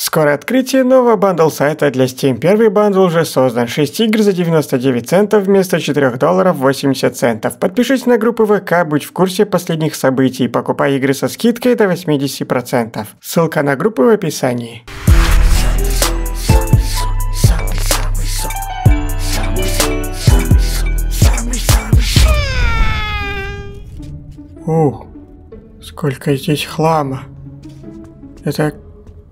Скоро открытие нового bundle сайта для Steam. Первый bundle уже создан. 6 игр за 99 центов вместо 4 долларов 80 центов. Подпишись на группу ВК, будь в курсе последних событий. Покупай игры со скидкой до 80%. Ссылка на группу в описании. Ух, сколько здесь хлама. Это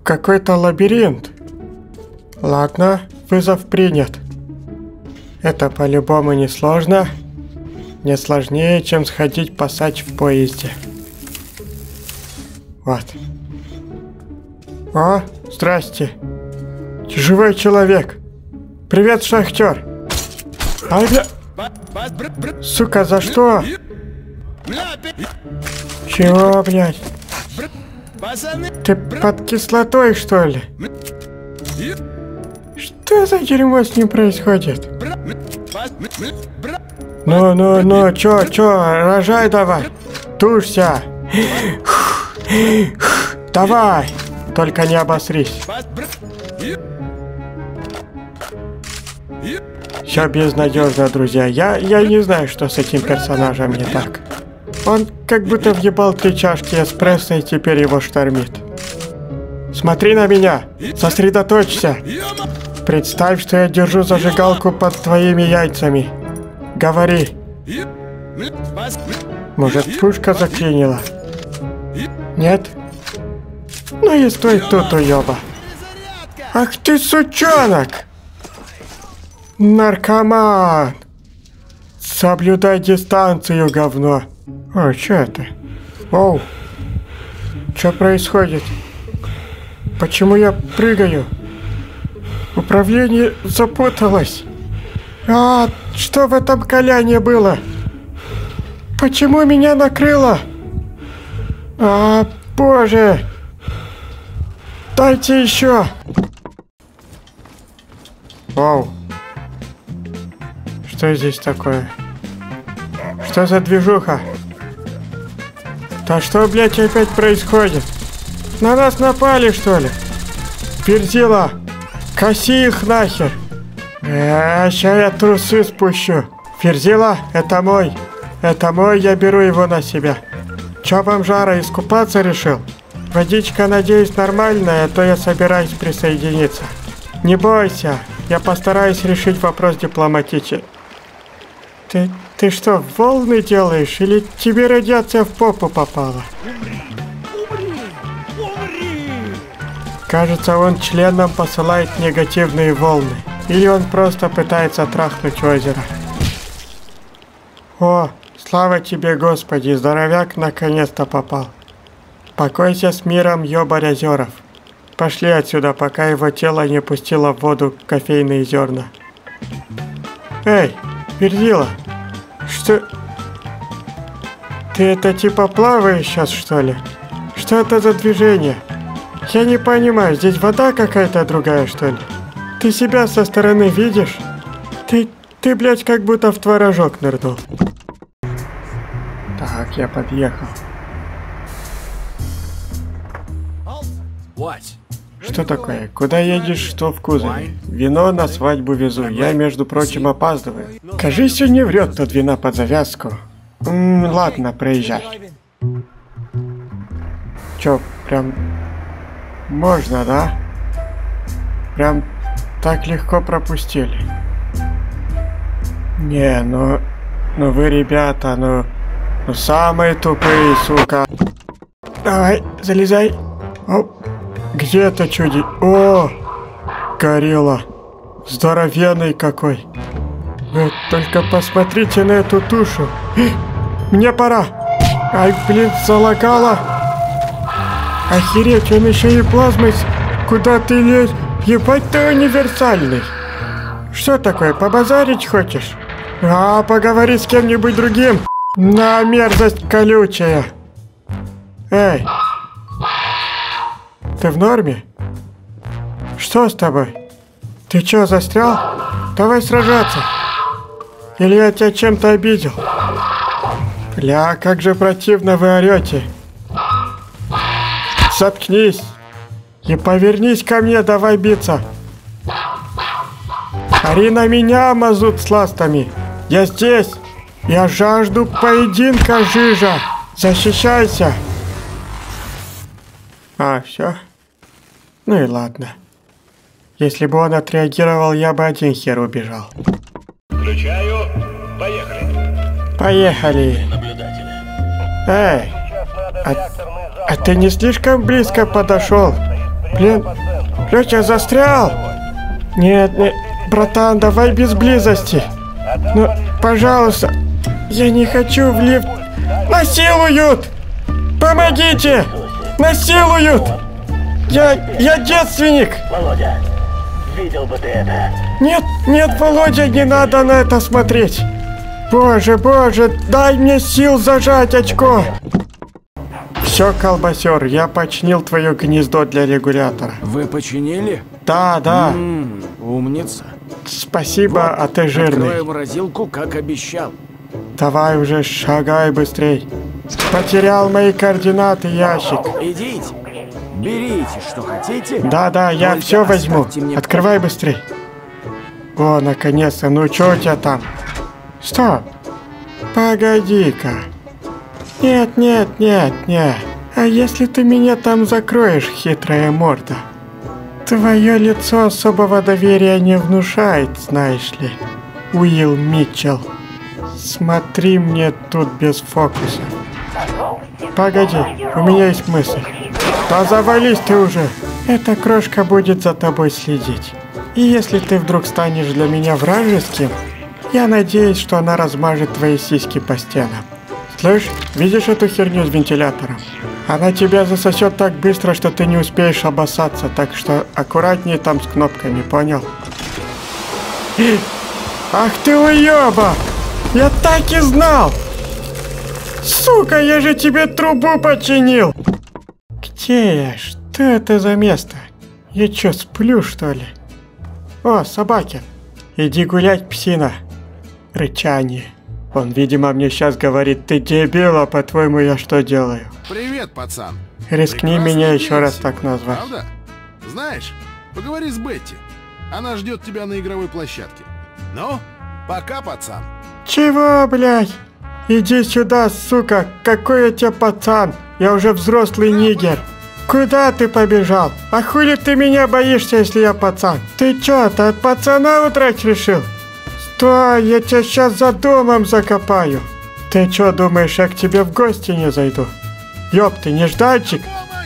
какой-то лабиринт. Ладно, вызов принят. Это по-любому не сложно. Не сложнее, чем сходить посадь в поезде. Вот. О, здрасте. Живой человек. Привет, шахтер. Ай, бля... Сука, за что? Чего, блядь? Ты под кислотой, что ли? Что за дерьмо с ним происходит? Ну, ну, ну, чё, чё, рожай давай. Тушься. Давай. Только не обосрись. Все безнадежно, друзья. Я, я не знаю, что с этим персонажем не так. Он как будто въебал три чашки эспрессо и теперь его штормит. Смотри на меня! Сосредоточься! Представь, что я держу зажигалку под твоими яйцами. Говори. Может, пушка заклинила? Нет? Ну и стой тут, уёба. Ах ты сучонок! Наркоман! Соблюдай дистанцию, говно. О, что это? Оу. Что происходит? Почему я прыгаю? Управление запуталось. А, что в этом коляне было? Почему меня накрыло? А, боже. Дайте еще. Вау. Что здесь такое? Что за движуха? Да что, блядь, опять происходит? На нас напали, что ли? Пердила, коси их нахер. Э, ща я трусы спущу. Ферзила, это мой. Это мой, я беру его на себя. Чё бомжара, искупаться решил? Водичка, надеюсь, нормальная, а то я собираюсь присоединиться. Не бойся, я постараюсь решить вопрос дипломатично. Ты, ты что, волны делаешь или тебе радиация в попу попала? Кажется, он членам посылает негативные волны. Или он просто пытается трахнуть озеро. О, слава тебе, Господи, здоровяк наконец-то попал. Покойся с миром, ёбарь озеров. Пошли отсюда, пока его тело не пустило в воду кофейные зерна. Эй, Верзила, что... Ты это типа плаваешь сейчас, что ли? Что это за движение? Я не понимаю, здесь вода какая-то другая, что ли? Ты себя со стороны видишь? Ты, ты, блядь, как будто в творожок нырнул. Так, я подъехал. Что такое? Куда едешь, что в кузове? Вино на свадьбу везу. Я, между прочим, опаздываю. Кажись, все не врет тот вина под завязку. М -м, ладно, проезжай. Чё, прям... Можно, да? Прям так легко пропустили. Не, ну... Ну вы, ребята, ну... Ну самые тупые, сука. Давай, залезай. Оп. Где это чуди? О! Горилла. Здоровенный какой. Вы только посмотрите на эту тушу. Мне пора. Ай, блин, залагала. Охереть, он еще и плазмой... Куда ты лезь? Ебать ты универсальный. Что такое, побазарить хочешь? А, поговори с кем-нибудь другим. На мерзость колючая. Эй, ты в норме? Что с тобой? Ты чё, застрял? Давай сражаться. Или я тебя чем-то обидел? Бля, как же противно вы орете. Заткнись. И повернись ко мне, давай биться. Ори на меня, мазут с ластами. Я здесь. Я жажду поединка, Жижа. Защищайся. А, все? Ну и ладно. Если бы он отреагировал, я бы один хер убежал. Включаю. Поехали. Поехали. Эй, а, а ты не слишком близко подошел? Блин, Лётя застрял. Нет, нет, братан, давай без близости. Ну, пожалуйста, я не хочу в лифт. Насилуют! Помогите! Насилуют! Я, я девственник! Володя, видел бы ты это. Нет, нет, Володя, не надо на это смотреть. Боже, боже, дай мне сил зажать очко. Все, колбасер, я починил твое гнездо для регулятора. Вы починили? Да, да, М, умница. спасибо, а ты жирный. Открою морозилку, как обещал. Давай уже шагай быстрей. Потерял мои координаты, ящик. Идите, берите, что хотите. Да-да, я Только все возьму. мне Открывай быстрей. О, наконец-то, ну что у тебя там? Стоп. Погоди-ка. Нет, нет, нет, нет. А если ты меня там закроешь, хитрая морда? Твое лицо особого доверия не внушает, знаешь ли. Уилл Митчелл. Смотри мне тут без фокуса. Погоди, у меня есть мысль. Да завались ты уже. Эта крошка будет за тобой следить. И если ты вдруг станешь для меня вражеским, я надеюсь, что она размажет твои сиськи по стенам. Слышь, видишь эту херню с вентилятором? Она тебя засосет так быстро, что ты не успеешь обоссаться, так что аккуратнее там с кнопками, понял? Ах ты уёба! Я так и знал! Сука, я же тебе трубу починил! Где я? Что это за место? Я чё, сплю, что ли? О, собаки! Иди гулять, псина! Рычание. Он, видимо, мне сейчас говорит, ты дебил, а по-твоему я что делаю? Привет, пацан. Рискни меня еще раз песня, так назвать. Правда? Знаешь, поговори с Бетти. Она ждет тебя на игровой площадке. Ну, пока, пацан. Чего, блядь? Иди сюда, сука! Какой я тебе пацан? Я уже взрослый нигер. Куда ты побежал? А хули ты меня боишься, если я пацан? Ты чё, ты от пацана удрать решил? Стой, я тебя сейчас за домом закопаю. Ты чё думаешь, я к тебе в гости не зайду? Ёб ты, нежданчик!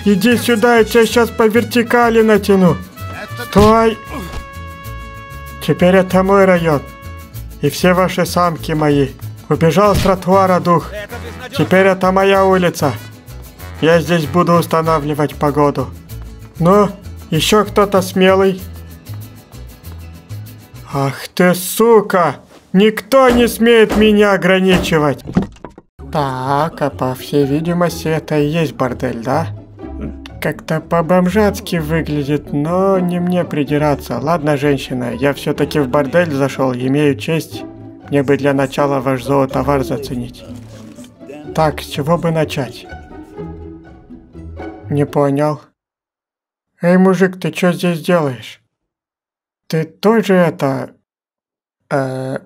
Иди сюда, я тебя сейчас по вертикали натяну. Стой! Теперь это мой район. И все ваши самки мои. Убежал с тротуара дух. Теперь это моя улица. Я здесь буду устанавливать погоду. Ну, еще кто-то смелый? Ах ты сука! Никто не смеет меня ограничивать. Так, а по всей видимости это и есть бордель, да? Как-то по-бомжатски выглядит, но не мне придираться. Ладно, женщина, я все-таки в бордель зашел, имею честь. Мне бы для начала ваш зоотовар заценить. Так, с чего бы начать? Не понял. Эй, мужик, ты что здесь делаешь? Ты тоже это... Э...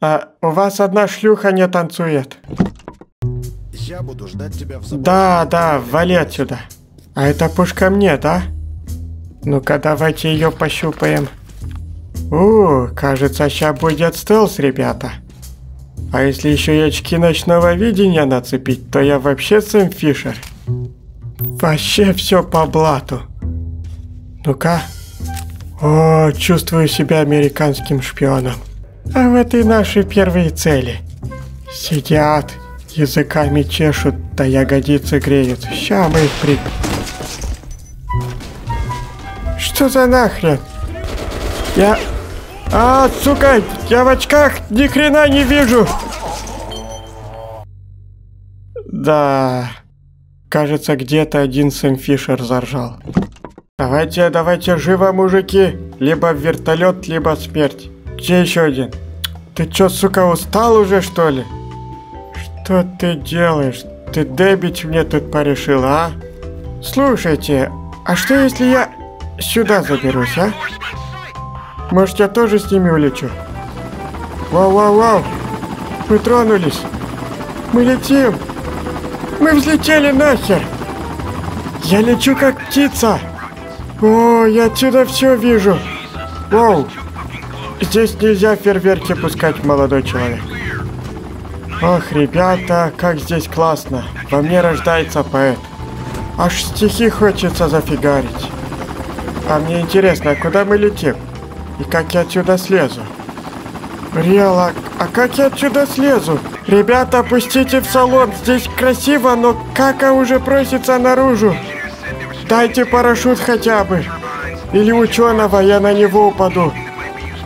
А у вас одна шлюха не танцует. Я буду ждать тебя в заборе. Да, да, вали отсюда. А эта пушка мне, да? Ну-ка, давайте ее пощупаем. У, кажется, сейчас будет стелс, ребята. А если еще и очки ночного видения нацепить, то я вообще Сэм Фишер. Вообще все по блату. Ну-ка. О, чувствую себя американским шпионом. А вот и наши первые цели. Сидят, языками чешут, да ягодицы греют. Ща мы их при... Что за нахрен? Я... А, сука, я в очках ни хрена не вижу. Да... Кажется, где-то один Сэм Фишер заржал. Давайте, давайте, живо, мужики. Либо вертолет, либо смерть. Где еще один? Ты чё, сука, устал уже, что ли? Что ты делаешь? Ты дебить мне тут порешил, а? Слушайте, А что если я сюда заберусь, а? Может, я тоже с ними улечу? Вау-вау-вау! Мы тронулись! Мы летим! Мы взлетели нахер! Я лечу как птица! О, я отсюда все вижу! Вау! Здесь нельзя фейерверки пускать, молодой человек. Ох, ребята, как здесь классно. Во мне рождается поэт. Аж стихи хочется зафигарить. А мне интересно, куда мы летим? И как я отсюда слезу? Риала, а как я отсюда слезу? Ребята, пустите в салон. Здесь красиво, но кака уже просится наружу. Дайте парашют хотя бы. Или ученого, я на него упаду.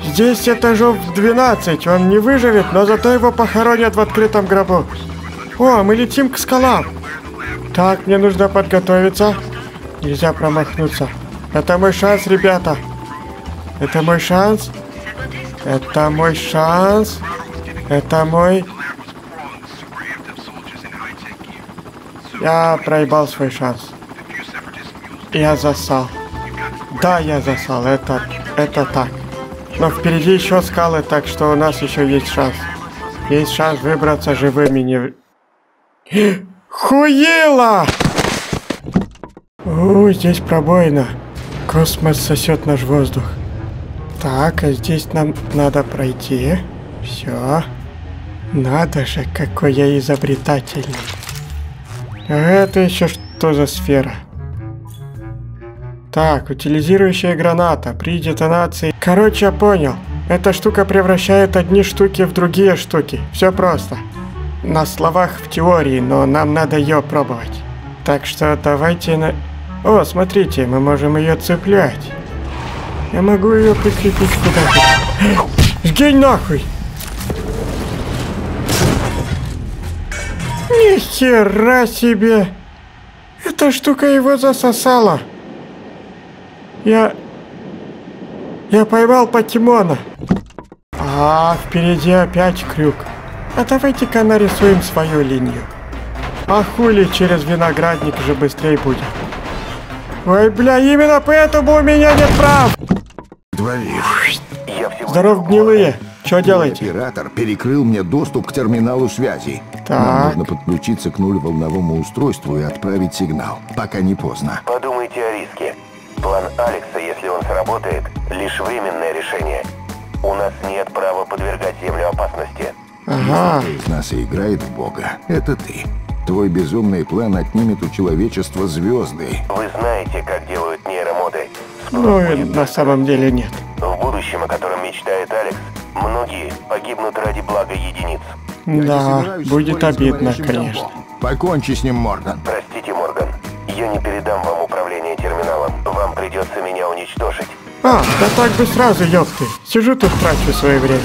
Здесь этажов 12, он не выживет, но зато его похоронят в открытом гробу. О, мы летим к скалам. Так, мне нужно подготовиться. Нельзя промахнуться. Это мой шанс, ребята. Это мой шанс. Это мой шанс. Это мой... Я проебал свой шанс. Я засал. Да, я засал. Это, это так. Но впереди еще скалы, так что у нас еще есть шанс. Есть шанс выбраться живыми не... Хуела! О, здесь пробоина. Космос сосет наш воздух. Так, а здесь нам надо пройти. Все. Надо же, какой я изобретательный. Это еще что за сфера? Так, утилизирующая граната при детонации. Короче, я понял. Эта штука превращает одни штуки в другие штуки. Все просто. На словах в теории, но нам надо ее пробовать. Так что давайте на... О, смотрите, мы можем ее цеплять. Я могу ее прикрепить куда-то. Сгинь нахуй! Нихера себе! Эта штука его засосала. Я... Я поймал покемона. А, впереди опять крюк. А давайте-ка нарисуем свою линию. А хули через виноградник же быстрее будет. Ой, бля, именно поэтому у меня нет прав. Творишь. Здоров, гнилые. Что делаете? Оператор перекрыл мне доступ к терминалу связи. Так. Нам нужно подключиться к нулеволновому устройству и отправить сигнал, пока не поздно. Подумайте о риске. План Алекса, если он сработает, лишь временное решение. У нас нет права подвергать Землю опасности. Ага. Кто из нас и играет в Бога? Это ты. Твой безумный план отнимет у человечества звезды. Вы знаете, как делают нейромоды. Ну, и на самом деле нет. В будущем, о котором мечтает Алекс, многие погибнут ради блага единиц. Я Да, будет обидно, конечно. Покончи с ним, Морган. Простите, Морган. Я не передам вам управление терминалом. Вам придется меня уничтожить. А, да так бы сразу, ёпты. Сижу тут, трачу свое время.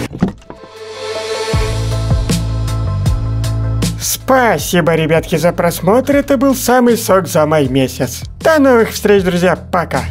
Спасибо, ребятки, за просмотр. Это был самый сок за май месяц. До новых встреч, друзья. Пока.